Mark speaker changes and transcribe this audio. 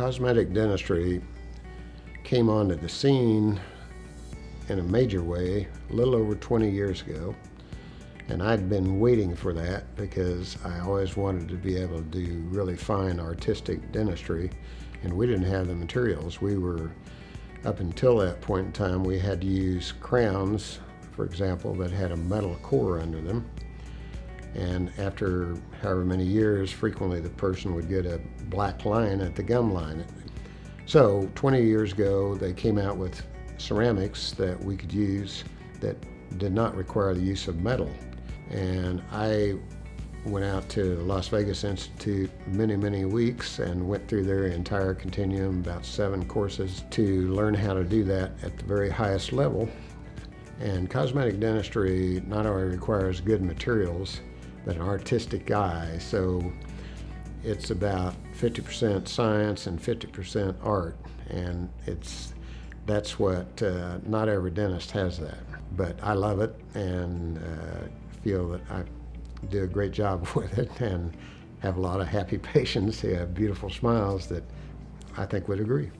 Speaker 1: Cosmetic dentistry came onto the scene in a major way a little over 20 years ago. And I'd been waiting for that because I always wanted to be able to do really fine artistic dentistry, and we didn't have the materials. We were, up until that point in time, we had to use crowns, for example, that had a metal core under them. And after however many years, frequently the person would get a black line at the gum line. So 20 years ago, they came out with ceramics that we could use that did not require the use of metal. And I went out to the Las Vegas Institute many, many weeks and went through their entire continuum, about seven courses, to learn how to do that at the very highest level. And cosmetic dentistry not only requires good materials, but an artistic eye. So it's about 50% science and 50% art. And it's that's what uh, not every dentist has that. But I love it and uh, feel that I do a great job with it and have a lot of happy patients who have beautiful smiles that I think would agree.